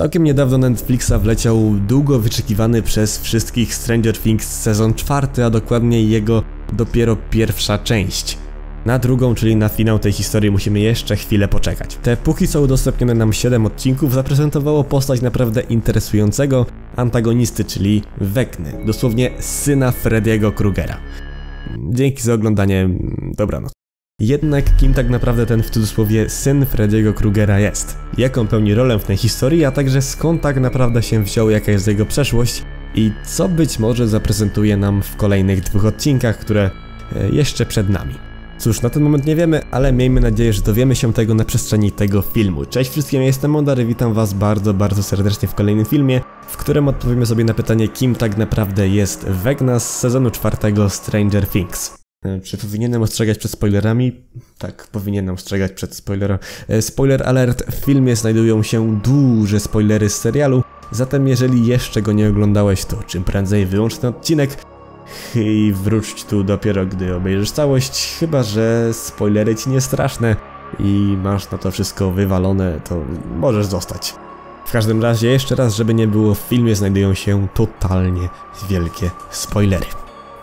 Całkiem niedawno na Netflixa wleciał długo wyczekiwany przez wszystkich Stranger Things sezon czwarty, a dokładnie jego dopiero pierwsza część. Na drugą, czyli na finał tej historii musimy jeszcze chwilę poczekać. Te póki co udostępnione nam 7 odcinków zaprezentowało postać naprawdę interesującego antagonisty, czyli Wekny, dosłownie syna Freddy'ego Krugera. Dzięki za oglądanie, dobranoc. Jednak kim tak naprawdę ten w cudzysłowie syn Freddy'ego Krugera jest? Jaką pełni rolę w tej historii, a także skąd tak naprawdę się wziął, jaka jest jego przeszłość i co być może zaprezentuje nam w kolejnych dwóch odcinkach, które e, jeszcze przed nami. Cóż, na ten moment nie wiemy, ale miejmy nadzieję, że dowiemy się tego na przestrzeni tego filmu. Cześć wszystkim, ja jestem Mondary, witam was bardzo, bardzo serdecznie w kolejnym filmie, w którym odpowiemy sobie na pytanie, kim tak naprawdę jest Vegna z sezonu czwartego Stranger Things. E, czy powinienem ostrzegać przed spoilerami? Tak, powinienem ostrzegać przed spoilerem. Spoiler alert, w filmie znajdują się duże spoilery z serialu, zatem jeżeli jeszcze go nie oglądałeś, to czym prędzej wyłącz ten odcinek i wróć tu dopiero gdy obejrzysz całość, chyba że spoilery ci nie straszne i masz na to wszystko wywalone, to możesz zostać. W każdym razie jeszcze raz, żeby nie było, w filmie znajdują się totalnie wielkie spoilery.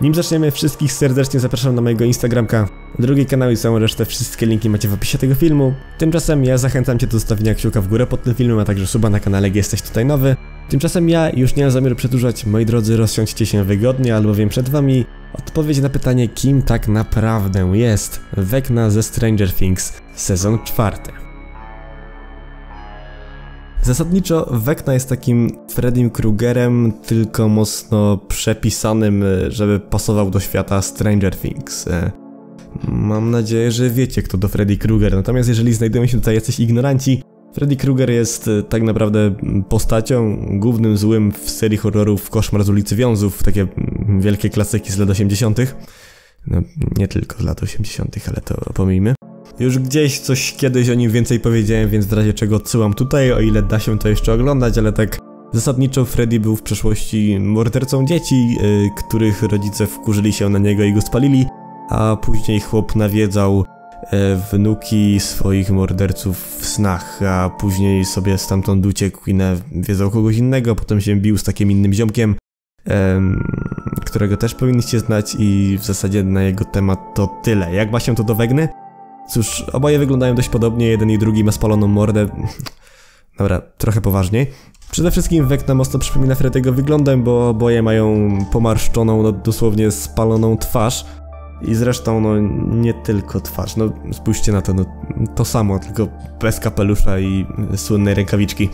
Nim zaczniemy, wszystkich serdecznie zapraszam na mojego Instagramka, drugi kanał i całą resztę, wszystkie linki macie w opisie tego filmu. Tymczasem ja zachęcam Cię do zostawienia kciuka w górę pod tym filmem, a także suba na kanale, jak jesteś tutaj nowy. Tymczasem ja już nie mam zamiaru przedłużać, moi drodzy, rozsiądźcie się wygodnie, albowiem przed Wami odpowiedź na pytanie, kim tak naprawdę jest Vecna ze Stranger Things, sezon czwarty. Zasadniczo Vecna jest takim Freddym Krugerem, tylko mocno przepisanym, żeby pasował do świata Stranger Things. Mam nadzieję, że wiecie kto to Freddy Krueger, natomiast jeżeli znajdują się tutaj jacyś ignoranci, Freddy Krueger jest tak naprawdę postacią, głównym złym w serii horrorów Koszmar z ulicy Wiązów, takie wielkie klasyki z lat 80. No, nie tylko z lat 80., ale to pomijmy. Już gdzieś coś kiedyś o nim więcej powiedziałem, więc w razie czego odsyłam tutaj, o ile da się to jeszcze oglądać, ale tak zasadniczo Freddy był w przeszłości mordercą dzieci, yy, których rodzice wkurzyli się na niego i go spalili, a później chłop nawiedzał yy, wnuki swoich morderców w snach, a później sobie stamtąd uciekł i nawiedzał kogoś innego, potem się bił z takim innym ziomkiem, yy, którego też powinniście znać i w zasadzie na jego temat to tyle. Jak ma się to do Wegny? Cóż, oboje wyglądają dość podobnie, jeden i drugi ma spaloną mordę. Dobra, trochę poważniej. Przede wszystkim Vecna mocno przypomina Freddy'ego wyglądem, bo oboje mają pomarszczoną, no dosłownie spaloną twarz. I zresztą, no nie tylko twarz, no spójrzcie na to, no to samo, tylko bez kapelusza i słynnej rękawiczki.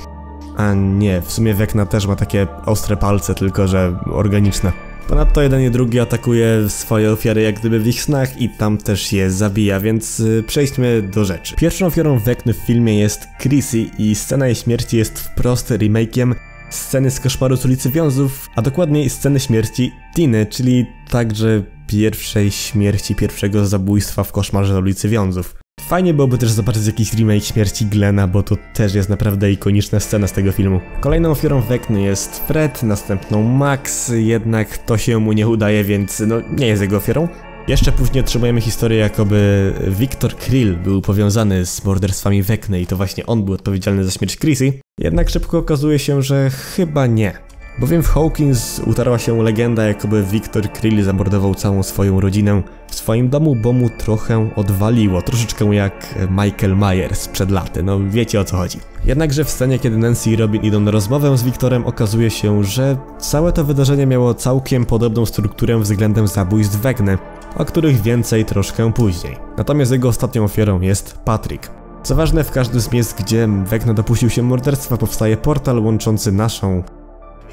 A nie, w sumie Vecna też ma takie ostre palce, tylko że organiczne. Ponadto jeden i drugi atakuje swoje ofiary jak gdyby w ich snach i tam też je zabija, więc y, przejdźmy do rzeczy. Pierwszą ofiarą Wekny w filmie jest Chrissy i scena jej śmierci jest wprost remake'iem sceny z koszmaru z ulicy Wiązów, a dokładniej sceny śmierci Tiny, czyli także pierwszej śmierci, pierwszego zabójstwa w koszmarze z ulicy Wiązów. Fajnie byłoby też zobaczyć jakiś remake śmierci Glena, bo to też jest naprawdę ikoniczna scena z tego filmu. Kolejną ofiarą Wekny jest Fred, następną Max, jednak to się mu nie udaje, więc no nie jest jego ofiarą. Jeszcze później otrzymujemy historię, jakoby Victor Krill był powiązany z morderstwami Wekny i to właśnie on był odpowiedzialny za śmierć Chrissy. Jednak szybko okazuje się, że chyba nie. Bowiem w Hawkins utarła się legenda, jakoby Victor Krill zamordował całą swoją rodzinę swoim domu, bo mu trochę odwaliło, troszeczkę jak Michael Myers przed laty, no wiecie o co chodzi. Jednakże w scenie, kiedy Nancy i Robin idą na rozmowę z Victorem, okazuje się, że całe to wydarzenie miało całkiem podobną strukturę względem zabójstw Wegny, o których więcej troszkę później. Natomiast jego ostatnią ofiarą jest Patrick. Co ważne, w każdym z miejsc, gdzie Wegna dopuścił się morderstwa, powstaje portal łączący naszą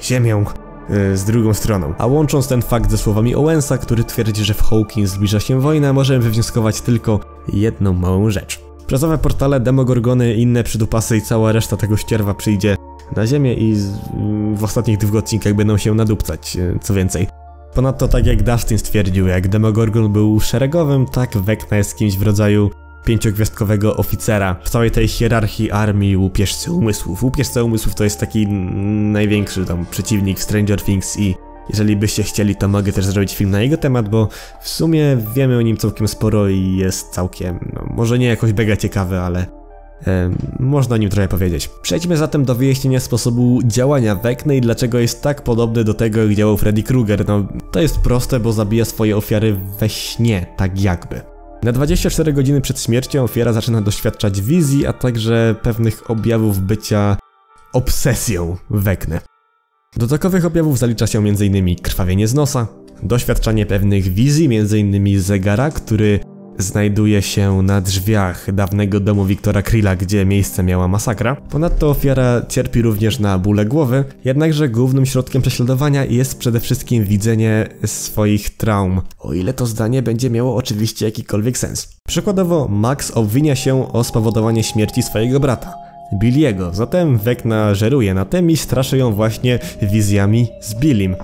Ziemią z drugą stroną. A łącząc ten fakt ze słowami Owensa, który twierdzi, że w Hawkins zbliża się wojna, możemy wywnioskować tylko jedną małą rzecz. Przez portale, demogorgony, inne przydupasy i cała reszta tego ścierwa przyjdzie na ziemię i w ostatnich dwóch odcinkach będą się nadupcać, e, co więcej. Ponadto tak jak Dustin stwierdził, jak Demogorgon był szeregowym, tak Vecna jest kimś w rodzaju pięciogwiazdkowego oficera w całej tej hierarchii armii łupieżcy umysłów. Łupieżca umysłów to jest taki największy tam przeciwnik Stranger Things i jeżeli byście chcieli, to mogę też zrobić film na jego temat, bo w sumie wiemy o nim całkiem sporo i jest całkiem, no, może nie jakoś mega ciekawy, ale E, można o nim trochę powiedzieć. Przejdźmy zatem do wyjaśnienia sposobu działania Wekny i dlaczego jest tak podobny do tego, jak działał Freddy Krueger. No, to jest proste, bo zabija swoje ofiary we śnie, tak jakby. Na 24 godziny przed śmiercią ofiara zaczyna doświadczać wizji, a także pewnych objawów bycia obsesją Wekny. Do takowych objawów zalicza się m.in. krwawienie z nosa, doświadczanie pewnych wizji, m.in. zegara, który znajduje się na drzwiach dawnego domu Wiktora Krilla, gdzie miejsce miała masakra. Ponadto ofiara cierpi również na bóle głowy, jednakże głównym środkiem prześladowania jest przede wszystkim widzenie swoich traum, o ile to zdanie będzie miało oczywiście jakikolwiek sens. Przykładowo Max obwinia się o spowodowanie śmierci swojego brata. Billiego, zatem Wekna żeruje na tym i straszy ją właśnie wizjami z Billim,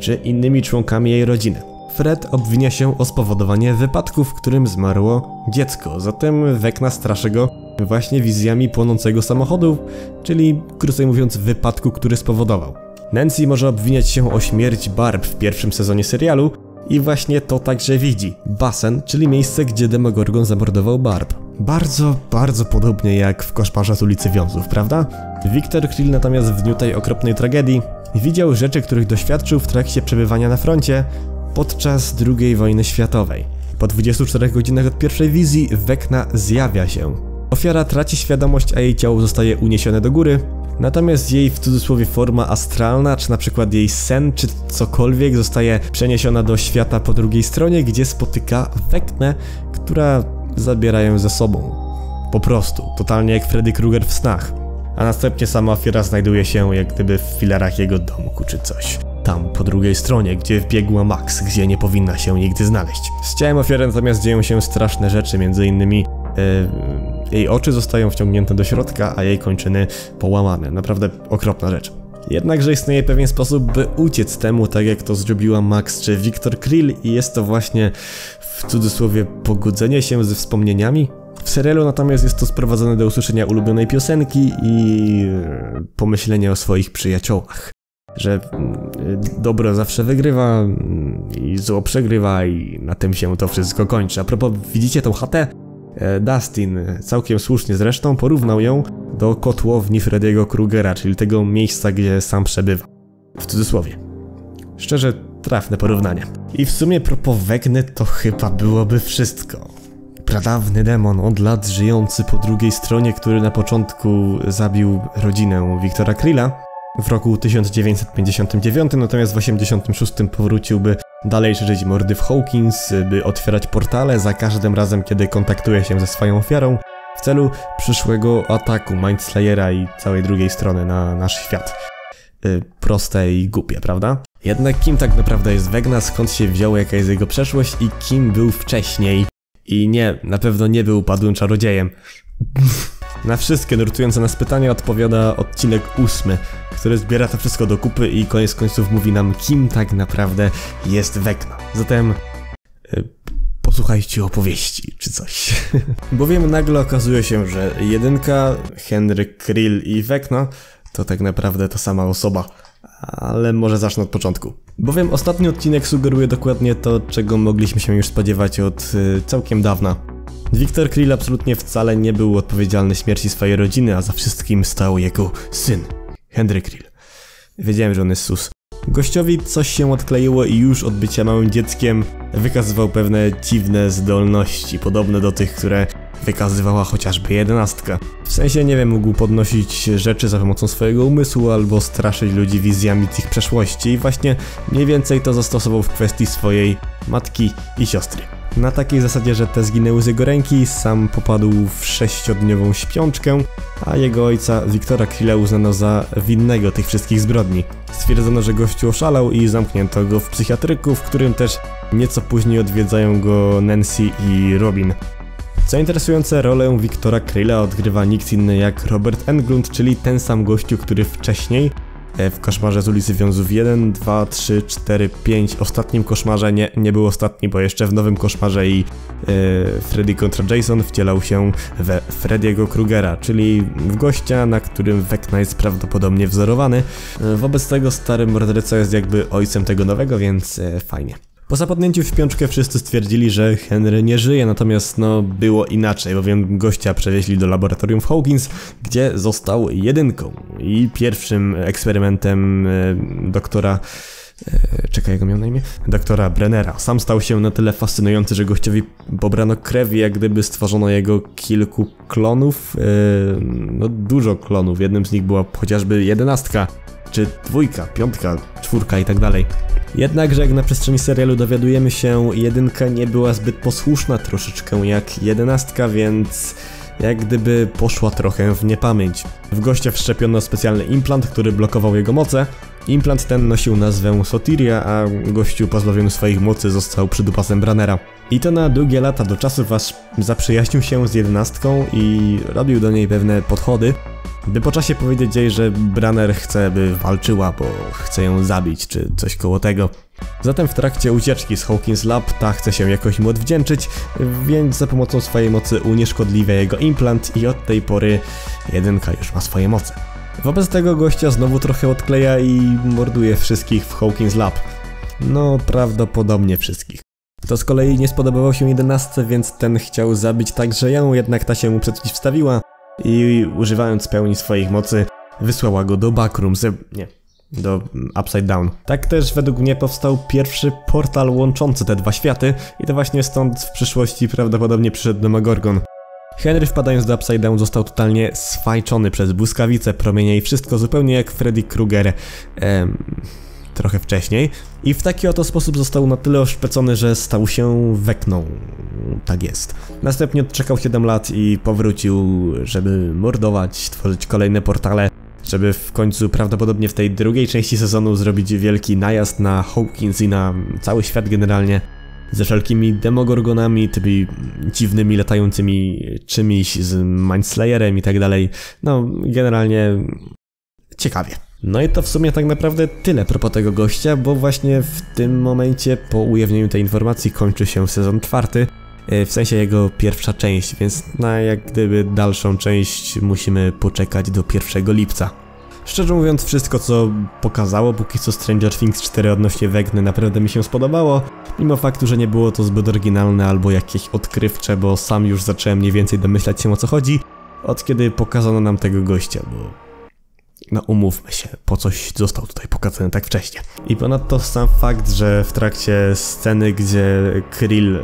czy innymi członkami jej rodziny. Fred obwinia się o spowodowanie wypadku, w którym zmarło dziecko, zatem Wekna straszy go właśnie wizjami płonącego samochodu, czyli krócej mówiąc wypadku, który spowodował. Nancy może obwiniać się o śmierć Barb w pierwszym sezonie serialu i właśnie to także widzi. Basen, czyli miejsce, gdzie Demogorgon zamordował Barb. Bardzo, bardzo podobnie jak w Koszmarze z ulicy Wiązów, prawda? Wiktor Krill natomiast w dniu tej okropnej tragedii widział rzeczy, których doświadczył w trakcie przebywania na froncie, podczas II wojny światowej. Po 24 godzinach od pierwszej wizji Wekna zjawia się. Ofiara traci świadomość, a jej ciało zostaje uniesione do góry, natomiast jej w cudzysłowie forma astralna, czy na przykład jej sen, czy cokolwiek zostaje przeniesiona do świata po drugiej stronie, gdzie spotyka Weknę, która zabiera ją ze sobą. Po prostu, totalnie jak Freddy Krueger w snach. A następnie sama ofiara znajduje się jak gdyby w filarach jego domku czy coś. Tam, po drugiej stronie, gdzie wbiegła Max, gdzie nie powinna się nigdy znaleźć. Z ciałem ofiary natomiast dzieją się straszne rzeczy, między innymi yy, jej oczy zostają wciągnięte do środka, a jej kończyny połamane. Naprawdę okropna rzecz. Jednakże istnieje pewien sposób, by uciec temu, tak jak to zrobiła Max czy Victor Krill i jest to właśnie w cudzysłowie pogodzenie się ze wspomnieniami. W serialu natomiast jest to sprowadzone do usłyszenia ulubionej piosenki i e, pomyślenia o swoich przyjaciołach że mm, dobro zawsze wygrywa mm, i zło przegrywa i na tym się to wszystko kończy. A propos, widzicie tą chatę? E, Dustin, całkiem słusznie zresztą, porównał ją do kotłowni Freddy'ego Krugera, czyli tego miejsca, gdzie sam przebywa. W cudzysłowie. Szczerze, trafne porównanie. I w sumie propos Wegny to chyba byłoby wszystko. Pradawny demon, od lat żyjący po drugiej stronie, który na początku zabił rodzinę Wiktora Krilla, w roku 1959, natomiast w 1986 powrócił, by dalej szerzyć mordy w Hawkins, by otwierać portale za każdym razem, kiedy kontaktuje się ze swoją ofiarą, w celu przyszłego ataku Mindslayera i całej drugiej strony na nasz świat. Yy, proste i głupie, prawda? Jednak kim tak naprawdę jest Wegna, skąd się wziął, jaka jest jego przeszłość i kim był wcześniej? I nie, na pewno nie był upadłym czarodziejem. Na wszystkie nurtujące nas pytania odpowiada odcinek ósmy, który zbiera to wszystko do kupy i koniec końców mówi nam, kim tak naprawdę jest Wekna. Zatem... Yy, posłuchajcie opowieści, czy coś. Bowiem nagle okazuje się, że jedynka, Henryk Krill i Wekna to tak naprawdę ta sama osoba. Ale może zacznę od początku. Bowiem ostatni odcinek sugeruje dokładnie to, czego mogliśmy się już spodziewać od yy, całkiem dawna. Wiktor Krill absolutnie wcale nie był odpowiedzialny śmierci swojej rodziny, a za wszystkim stał jego syn, Henry Krill. Wiedziałem, że on jest sus. Gościowi coś się odkleiło i już od bycia małym dzieckiem wykazywał pewne dziwne zdolności, podobne do tych, które wykazywała chociażby jedenastka. W sensie, nie wiem, mógł podnosić rzeczy za pomocą swojego umysłu albo straszyć ludzi wizjami tych przeszłości i właśnie mniej więcej to zastosował w kwestii swojej matki i siostry. Na takiej zasadzie, że te zginęły z jego ręki, sam popadł w sześciodniową śpiączkę, a jego ojca Wiktora Krilla uznano za winnego tych wszystkich zbrodni. Stwierdzono, że gościu oszalał i zamknięto go w psychiatryku, w którym też nieco później odwiedzają go Nancy i Robin. Co interesujące, rolę Wiktora Krilla odgrywa nikt inny jak Robert Englund, czyli ten sam gościu, który wcześniej w koszmarze z ulicy Wiązów 1, 2, 3, 4, 5. Ostatnim koszmarze nie, nie był ostatni, bo jeszcze w nowym koszmarze i e, Freddy kontra Jason wcielał się we Freddy'ego Krugera, czyli w gościa, na którym Vecna jest prawdopodobnie wzorowany. E, wobec tego stary morderca jest jakby ojcem tego nowego, więc e, fajnie. Po zapadnięciu w śpiączkę wszyscy stwierdzili, że Henry nie żyje, natomiast no było inaczej, bowiem gościa przewieźli do laboratorium w Hawkins, gdzie został jedynką i pierwszym eksperymentem e, doktora czekaj, jak miał na imię? Doktora Brennera. Sam stał się na tyle fascynujący, że gościowi pobrano krew jak gdyby stworzono jego kilku klonów, e, no dużo klonów, jednym z nich była chociażby jedenastka, czy dwójka, piątka, czwórka i tak dalej. Jednakże jak na przestrzeni serialu dowiadujemy się, jedynka nie była zbyt posłuszna troszeczkę jak jedenastka, więc jak gdyby poszła trochę w niepamięć. W gościa wszczepiono specjalny implant, który blokował jego moce. Implant ten nosił nazwę Sotiria, a gościu pozbawiony swoich mocy został przydupasem Brannera. I to na długie lata do czasów aż zaprzyjaźnił się z jedenastką i robił do niej pewne podchody, by po czasie powiedzieć jej, że Branner chce, by walczyła, bo chce ją zabić, czy coś koło tego. Zatem w trakcie ucieczki z Hawkins Lab ta chce się jakoś mu odwdzięczyć, więc za pomocą swojej mocy unieszkodliwia jego implant i od tej pory jedynka już ma swoje moce. Wobec tego gościa znowu trochę odkleja i morduje wszystkich w Hawkins Lab. No, prawdopodobnie wszystkich. To z kolei nie spodobało się jedenastce, więc ten chciał zabić także ją, jednak ta się mu przeciwstawiła i używając pełni swoich mocy wysłała go do Backrooms, nie, do Upside Down. Tak też według mnie powstał pierwszy portal łączący te dwa światy i to właśnie stąd w przyszłości prawdopodobnie przyszedł do. Henry wpadając do Upside Down został totalnie sfajczony przez błyskawice, promienie i wszystko zupełnie jak Freddy Krueger. Trochę wcześniej i w taki oto sposób został na tyle oszpecony, że stał się wekną. Tak jest. Następnie odczekał 7 lat i powrócił, żeby mordować, tworzyć kolejne portale, żeby w końcu prawdopodobnie w tej drugiej części sezonu zrobić wielki najazd na Hawkins i na cały świat generalnie ze wszelkimi demogorgonami, tymi dziwnymi latającymi czymś z Mindslayerem i tak dalej. No, generalnie ciekawie. No i to w sumie tak naprawdę tyle propos tego gościa, bo właśnie w tym momencie po ujawnieniu tej informacji kończy się sezon czwarty, e, w sensie jego pierwsza część, więc na jak gdyby dalszą część musimy poczekać do 1 lipca. Szczerze mówiąc, wszystko co pokazało póki co Stranger Things 4 odnośnie Wegny naprawdę mi się spodobało, mimo faktu, że nie było to zbyt oryginalne albo jakieś odkrywcze, bo sam już zacząłem mniej więcej domyślać się o co chodzi, od kiedy pokazano nam tego gościa, bo no umówmy się, po coś został tutaj pokazany tak wcześnie. I ponadto sam fakt, że w trakcie sceny, gdzie Krill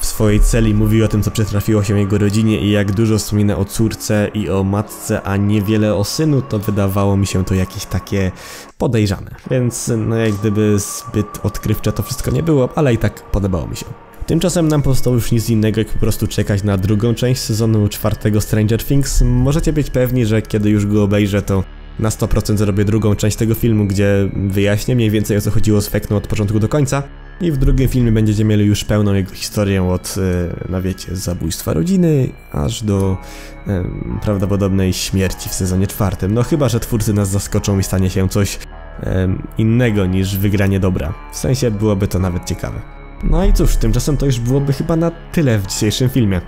w swojej celi mówi o tym, co przytrafiło się jego rodzinie i jak dużo wspomina o córce i o matce, a niewiele o synu, to wydawało mi się to jakieś takie podejrzane. Więc no jak gdyby zbyt odkrywcze to wszystko nie było, ale i tak podobało mi się. Tymczasem nam pozostało już nic innego, jak po prostu czekać na drugą część sezonu czwartego Stranger Things. Możecie być pewni, że kiedy już go obejrzę, to na 100% zrobię drugą część tego filmu, gdzie wyjaśnię mniej więcej o co chodziło z Fekną od początku do końca. I w drugim filmie będziecie mieli już pełną jego historię od, e, no wiecie, zabójstwa rodziny, aż do e, prawdopodobnej śmierci w sezonie czwartym. No chyba, że twórcy nas zaskoczą i stanie się coś e, innego niż wygranie dobra. W sensie byłoby to nawet ciekawe. No i cóż, tymczasem to już byłoby chyba na tyle w dzisiejszym filmie.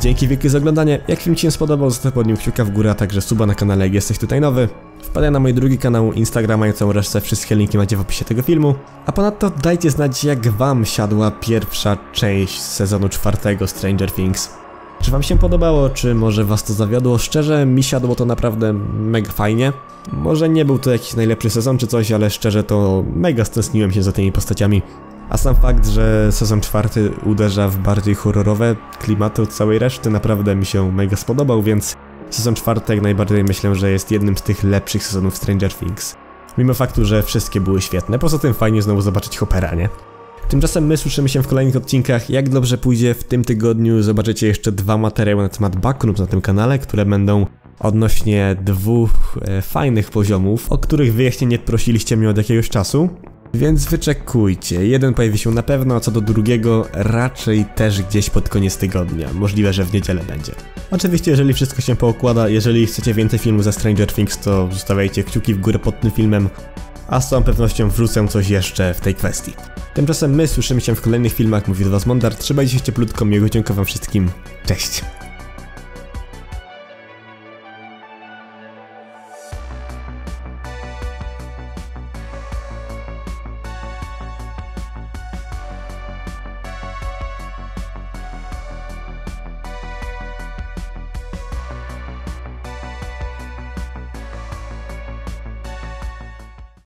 Dzięki wielkie za oglądanie. Jak film Ci się spodobał, zostaw pod nim kciuka w górę, a także suba na kanale, jak jesteś tutaj nowy. Wpadaj na mój drugi kanał Instagrama i całą resztę, wszystkie linki macie w opisie tego filmu. A ponadto dajcie znać, jak Wam siadła pierwsza część sezonu czwartego Stranger Things. Czy Wam się podobało, czy może Was to zawiodło? Szczerze, mi siadło to naprawdę mega fajnie. Może nie był to jakiś najlepszy sezon czy coś, ale szczerze to mega stęskniłem się za tymi postaciami. A sam fakt, że sezon czwarty uderza w bardziej horrorowe klimaty od całej reszty naprawdę mi się mega spodobał, więc sezon czwarty jak najbardziej myślę, że jest jednym z tych lepszych sezonów Stranger Things. Mimo faktu, że wszystkie były świetne, poza tym fajnie znowu zobaczyć Hoppera, nie? Tymczasem my słyszymy się w kolejnych odcinkach. Jak dobrze pójdzie w tym tygodniu, zobaczycie jeszcze dwa materiały na temat backrooms na tym kanale, które będą odnośnie dwóch e, fajnych poziomów, o których wyjaśnienie prosiliście mnie od jakiegoś czasu. Więc wyczekujcie, jeden pojawi się na pewno, a co do drugiego raczej też gdzieś pod koniec tygodnia, możliwe, że w niedzielę będzie. Oczywiście, jeżeli wszystko się poukłada, jeżeli chcecie więcej filmów ze Stranger Things, to zostawiajcie kciuki w górę pod tym filmem, a z całą pewnością wrócę coś jeszcze w tej kwestii. Tymczasem my słyszymy się w kolejnych filmach, mówi do was Mondar, trzymajcie się cieplutko, miłego dziękuję wam wszystkim, cześć!